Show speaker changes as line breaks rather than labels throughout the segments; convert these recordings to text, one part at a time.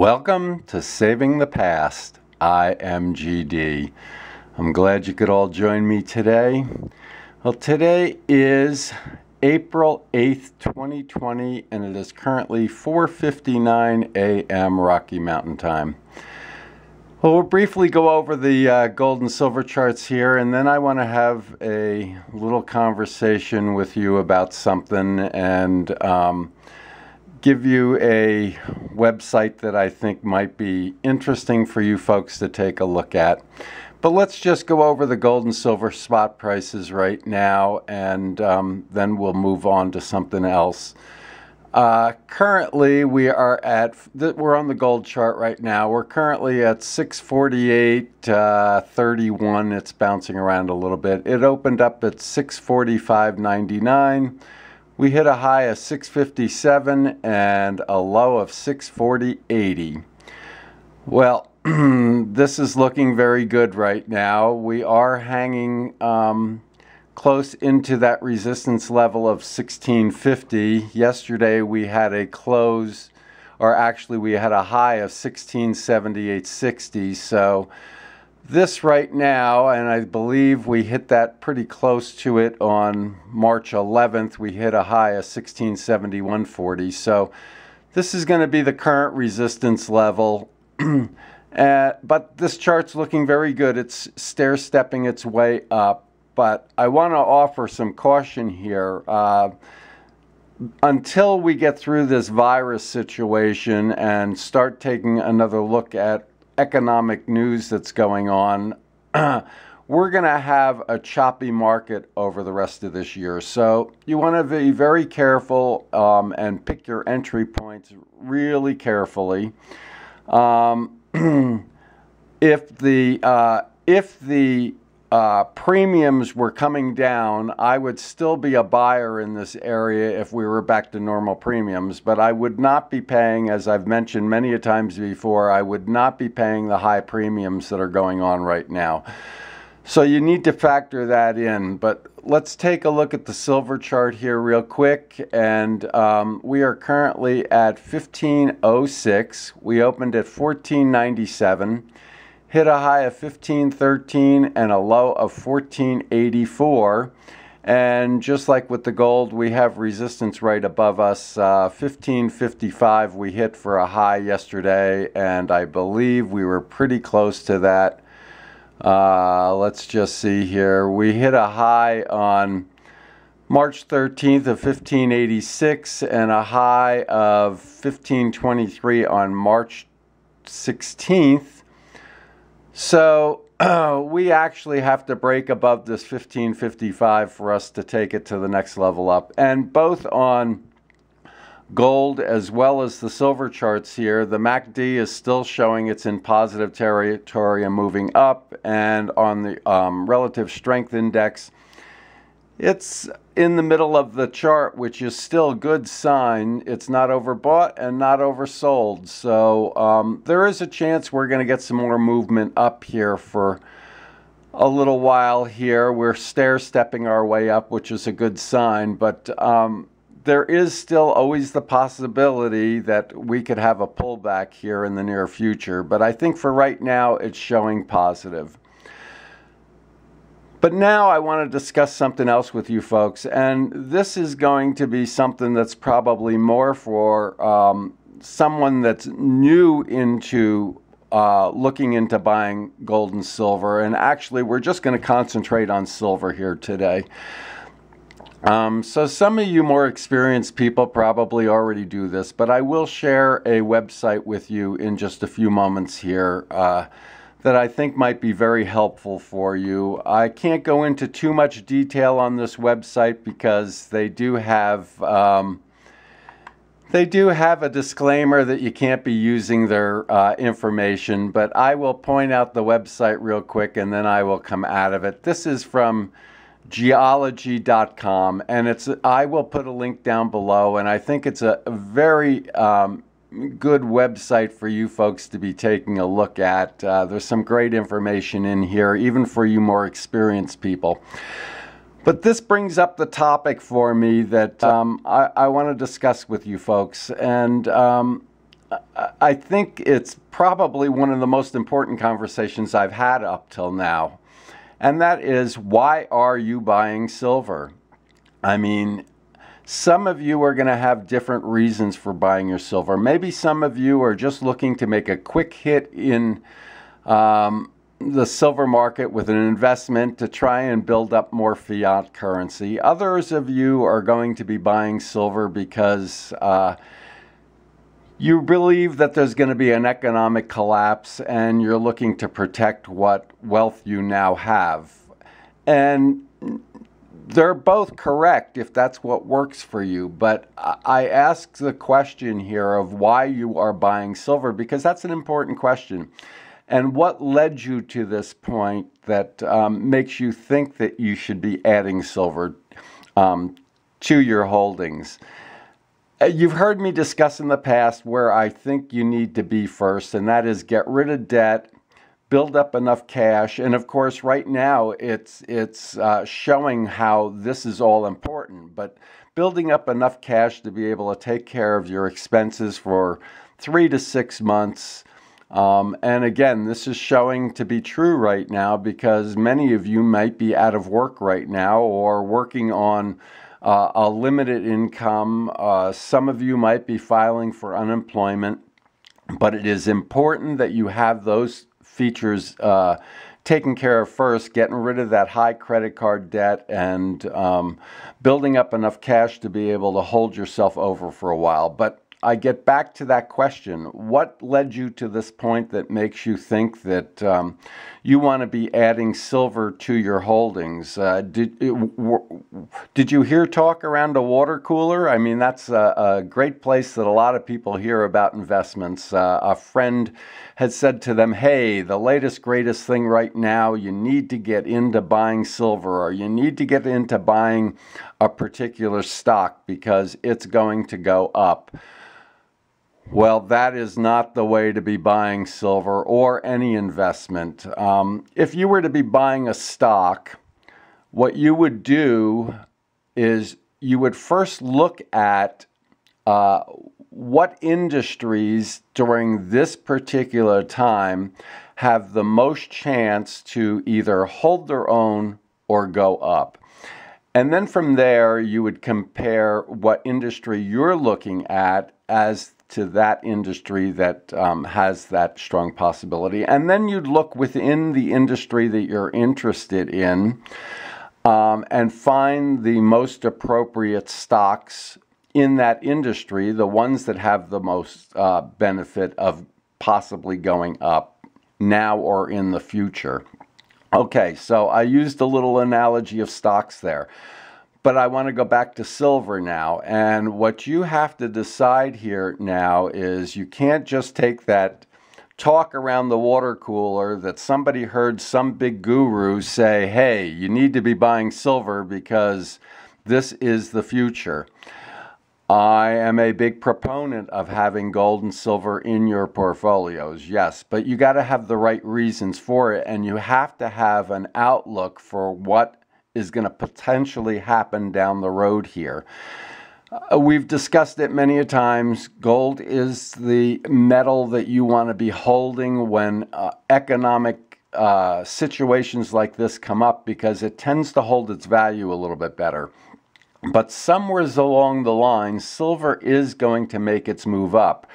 Welcome to Saving the Past. I am GD. I'm glad you could all join me today. Well, today is April 8th, 2020, and it is currently 4:59 a.m. Rocky Mountain Time. Well, we'll briefly go over the uh, gold and silver charts here, and then I want to have a little conversation with you about something and um, give you a website that I think might be interesting for you folks to take a look at. But let's just go over the gold and silver spot prices right now, and um, then we'll move on to something else. Uh, currently, we are at, we're on the gold chart right now. We're currently at 648.31. uh, It's bouncing around a little bit. It opened up at 645.99. We hit a high of 657 and a low of 640.80. Well, this is looking very good right now. We are hanging um, close into that resistance level of 1650. Yesterday we had a close, or actually we had a high of 1678.60. So this right now, and I believe we hit that pretty close to it on March 11th. We hit a high of 1671.40. So this is going to be the current resistance level. uh, but this chart's looking very good. It's stair stepping its way up. But I want to offer some caution here. Uh, until we get through this virus situation and start taking another look at economic news that's going on, we're going to have a choppy market over the rest of this year. So you want to be very careful um, and pick your entry points really carefully. Um, if the uh, if the uh, premiums were coming down, I would still be a buyer in this area if we were back to normal premiums, but I would not be paying, as I've mentioned many a times before, I would not be paying the high premiums that are going on right now. So you need to factor that in. But let's take a look at the silver chart here real quick. And um, we are currently at 1506. We opened at 1497 hit a high of 1513 and a low of 1484. And just like with the gold, we have resistance right above us. Uh, 1555 we hit for a high yesterday, and I believe we were pretty close to that. Uh, let's just see here. We hit a high on March 13th of 1586 and a high of 1523 on March 16th. So uh, we actually have to break above this 1555 for us to take it to the next level up. And both on gold as well as the silver charts here, the MACD is still showing it's in positive territory and moving up. And on the um, relative strength index, it's in the middle of the chart, which is still a good sign. It's not overbought and not oversold. So um, there is a chance we're going to get some more movement up here for a little while here. We're stair stepping our way up, which is a good sign. But um, there is still always the possibility that we could have a pullback here in the near future. But I think for right now, it's showing positive. But now I want to discuss something else with you folks, and this is going to be something that's probably more for um, someone that's new into uh, looking into buying gold and silver. And actually, we're just going to concentrate on silver here today. Um, so some of you more experienced people probably already do this, but I will share a website with you in just a few moments here. Uh, that I think might be very helpful for you. I can't go into too much detail on this website because they do have um, they do have a disclaimer that you can't be using their uh, information, but I will point out the website real quick and then I will come out of it. This is from geology.com and it's I will put a link down below and I think it's a, very um, good website for you folks to be taking a look at. Uh, there's some great information in here, even for you more experienced people. But this brings up the topic for me that um, I, I want to discuss with you folks. And um, I think it's probably one of the most important conversations I've had up till now. And that is why are you buying silver? I mean, some of you are going to have different reasons for buying your silver. Maybe some of you are just looking to make a quick hit in um, the silver market with an investment to try and build up more fiat currency. Others of you are going to be buying silver because uh, you believe that there's going to be an economic collapse and you're looking to protect what wealth you now have. And they're both correct if that's what works for you. But I ask the question here of why you are buying silver because that's an important question. And what led you to this point that um, makes you think that you should be adding silver um, to your holdings? Uh, you've heard me discuss in the past where I think you need to be first, and that is get rid of debt, build up enough cash, and of course, right now it's it's uh, showing how this is all important. But building up enough cash to be able to take care of your expenses for three to six months um, and again, this is showing to be true right now because many of you might be out of work right now or working on uh, a limited income. Uh, some of you might be filing for unemployment, but it is important that you have those features uh, taken care of first, getting rid of that high credit card debt and um, building up enough cash to be able to hold yourself over for a while. But I get back to that question. What led you to this point that makes you think that um, you want to be adding silver to your holdings? Uh, did, did you hear talk around a water cooler? I mean, that's a, a great place that a lot of people hear about investments. Uh, a friend had said to them, hey, the latest, greatest thing right now, you need to get into buying silver or you need to get into buying a particular stock because it's going to go up. Well, that is not the way to be buying silver or any investment. Um, if you were to be buying a stock, what you would do is you would first look at uh, what industries during this particular time have the most chance to either hold their own or go up. And then from there, you would compare what industry you're looking at as to that industry that um, has that strong possibility. And then you'd look within the industry that you're interested in um, and find the most appropriate stocks in that industry, the ones that have the most uh, benefit of possibly going up now or in the future. Okay, so I used a little analogy of stocks there. But I want to go back to silver now. And what you have to decide here now is you can't just take that talk around the water cooler that somebody heard some big guru say, hey, you need to be buying silver because this is the future. I am a big proponent of having gold and silver in your portfolios, yes, but you got to have the right reasons for it and you have to have an outlook for what is going to potentially happen down the road here. Uh, we've discussed it many a times. Gold is the metal that you want to be holding when uh, economic uh, situations like this come up because it tends to hold its value a little bit better. But somewhere along the line, silver is going to make its move up.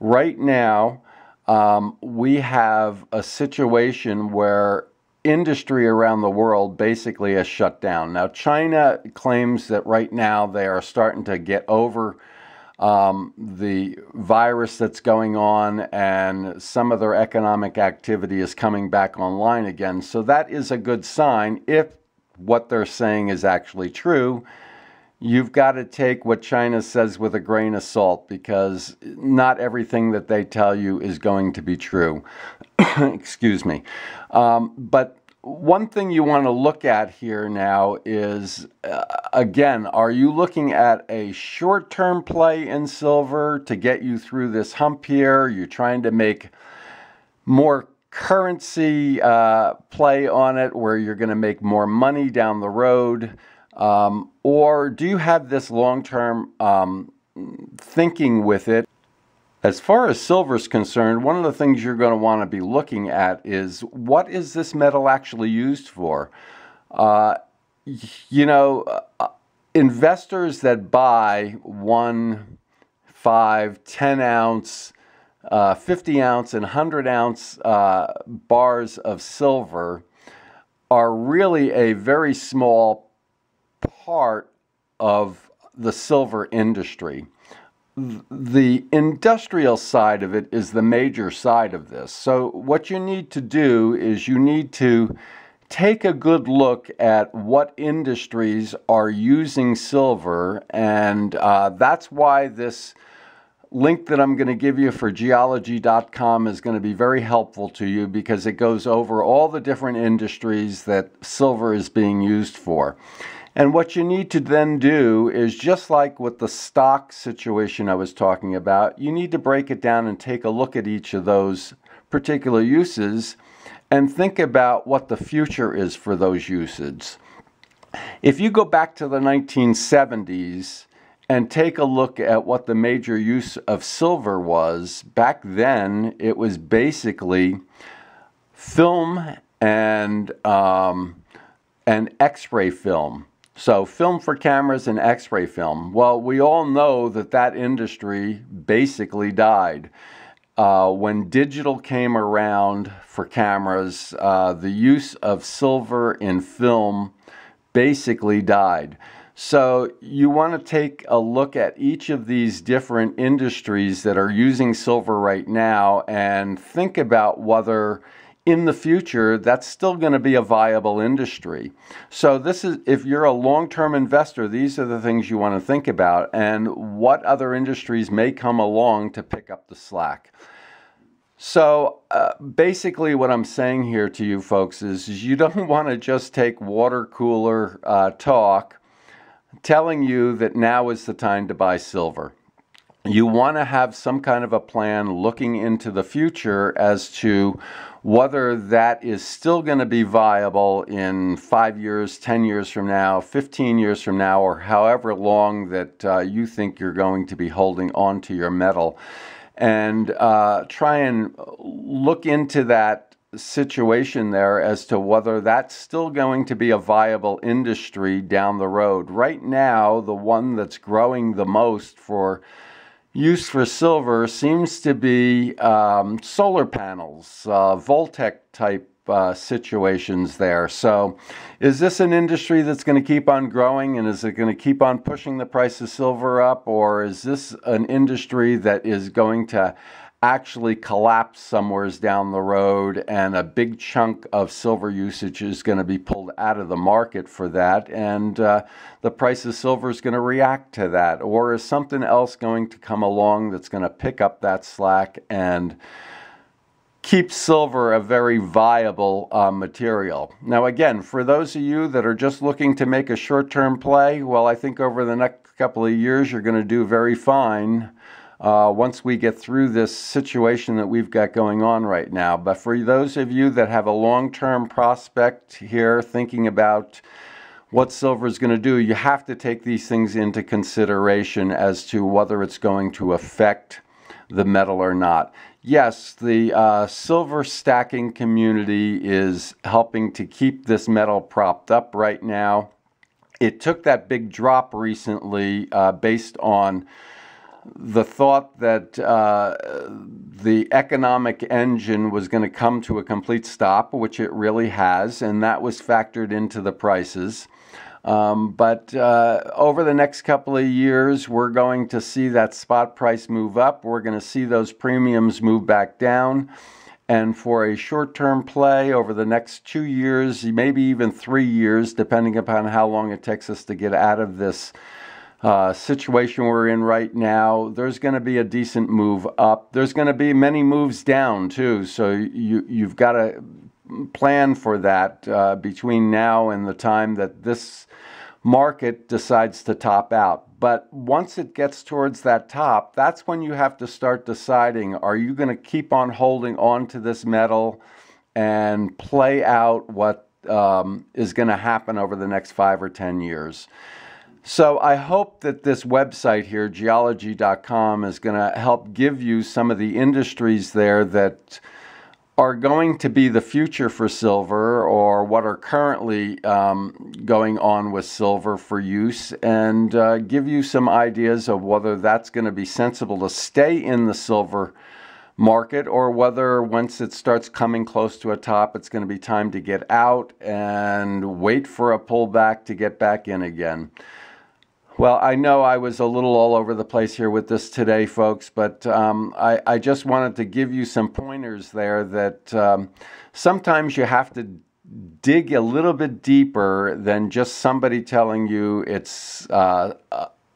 Right now, um, we have a situation where industry around the world basically has shut down. Now, China claims that right now they are starting to get over um, the virus that's going on and some of their economic activity is coming back online again. So that is a good sign if what they're saying is actually true. You've got to take what China says with a grain of salt because not everything that they tell you is going to be true. Excuse me. Um, but one thing you want to look at here now is uh, again, are you looking at a short term play in silver to get you through this hump here? You're trying to make more currency uh, play on it where you're going to make more money down the road? Um, or do you have this long term um, thinking with it? As far as silver is concerned, one of the things you're going to want to be looking at is what is this metal actually used for? Uh, you know, uh, investors that buy one, five, 10 ounce, uh, 50 ounce, and 100 ounce uh, bars of silver are really a very small part of the silver industry the industrial side of it is the major side of this. So, what you need to do is you need to take a good look at what industries are using silver, and uh, that's why this link that I'm going to give you for geology.com is going to be very helpful to you because it goes over all the different industries that silver is being used for. And what you need to then do is just like with the stock situation I was talking about, you need to break it down and take a look at each of those particular uses and think about what the future is for those uses. If you go back to the 1970s and take a look at what the major use of silver was, back then it was basically film and um, and X-ray film. So, film for cameras and x ray film. Well, we all know that that industry basically died. Uh, when digital came around for cameras, uh, the use of silver in film basically died. So, you want to take a look at each of these different industries that are using silver right now and think about whether in the future, that's still going to be a viable industry. So this is if you're a long-term investor, these are the things you want to think about and what other industries may come along to pick up the slack. So uh, basically what I'm saying here to you folks is, is you don't want to just take water cooler uh, talk telling you that now is the time to buy silver you want to have some kind of a plan looking into the future as to whether that is still going to be viable in five years, 10 years from now, 15 years from now, or however long that uh, you think you're going to be holding on to your metal. And uh, try and look into that situation there as to whether that's still going to be a viable industry down the road. Right now, the one that's growing the most for use for silver seems to be um, solar panels, uh, voltaic type uh, situations there. So, is this an industry that's going to keep on growing and is it going to keep on pushing the price of silver up, or is this an industry that is going to actually collapse somewheres down the road and a big chunk of silver usage is going to be pulled out of the market for that and uh, the price of silver is going to react to that or is something else going to come along that's going to pick up that slack and keep silver a very viable uh, material. Now again, for those of you that are just looking to make a short-term play, well I think over the next couple of years you're going to do very fine uh, once we get through this situation that we've got going on right now. But for those of you that have a long term prospect here, thinking about what silver is going to do, you have to take these things into consideration as to whether it's going to affect the metal or not. Yes, the uh, silver stacking community is helping to keep this metal propped up right now. It took that big drop recently uh, based on the thought that uh, the economic engine was going to come to a complete stop, which it really has, and that was factored into the prices. Um, but uh, over the next couple of years, we're going to see that spot price move up. We're going to see those premiums move back down. And for a short term play over the next two years, maybe even three years, depending upon how long it takes us to get out of this uh, situation we're in right now, there's going to be a decent move up. There's going to be many moves down too. So you you've got to plan for that uh, between now and the time that this market decides to top out. But once it gets towards that top, that's when you have to start deciding: Are you going to keep on holding on to this metal and play out what um, is going to happen over the next five or ten years? So I hope that this website here, geology.com, is going to help give you some of the industries there that are going to be the future for silver or what are currently um, going on with silver for use and uh, give you some ideas of whether that's going to be sensible to stay in the silver market or whether once it starts coming close to a top it's going to be time to get out and wait for a pullback to get back in again. Well, I know I was a little all over the place here with this today, folks, but um, I, I, just wanted to give you some pointers there that um, sometimes you have to dig a little bit deeper than just somebody telling you it's uh,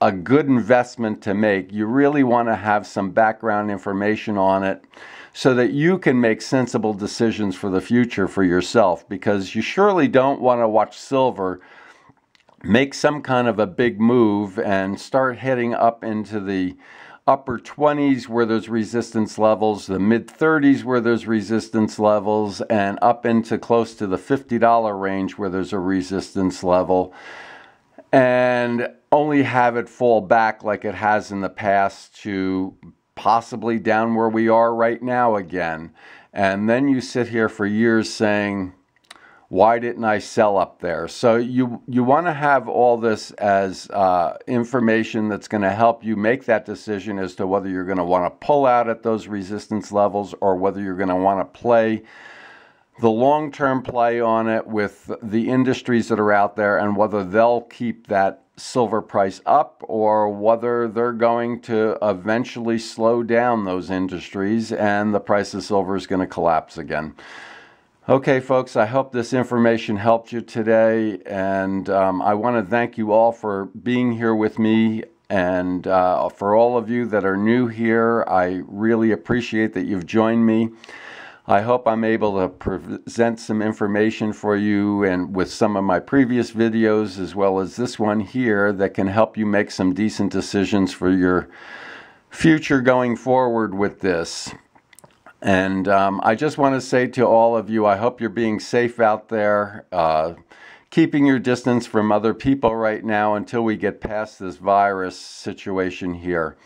a good investment to make. You really want to have some background information on it so that you can make sensible decisions for the future for yourself because you surely don't want to watch silver make some kind of a big move and start heading up into the upper 20s where there's resistance levels, the mid 30s where there's resistance levels, and up into close to the $50 range where there's a resistance level, and only have it fall back like it has in the past to possibly down where we are right now again. And then you sit here for years saying, why didn't I sell up there? So you you want to have all this as uh, information that's going to help you make that decision as to whether you're going to want to pull out at those resistance levels or whether you're going to want to play the long-term play on it with the industries that are out there and whether they'll keep that silver price up or whether they're going to eventually slow down those industries and the price of silver is going to collapse again. Okay, folks, I hope this information helped you today. And um, I want to thank you all for being here with me. And uh, for all of you that are new here, I really appreciate that you've joined me. I hope I'm able to present some information for you and with some of my previous videos as well as this one here that can help you make some decent decisions for your future going forward with this. And um, I just want to say to all of you, I hope you're being safe out there, uh, keeping your distance from other people right now until we get past this virus situation here.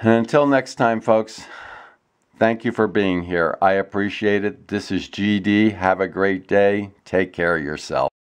And until next time, folks, thank you for being here. I appreciate it. This is GD. Have a great day. Take care of yourself.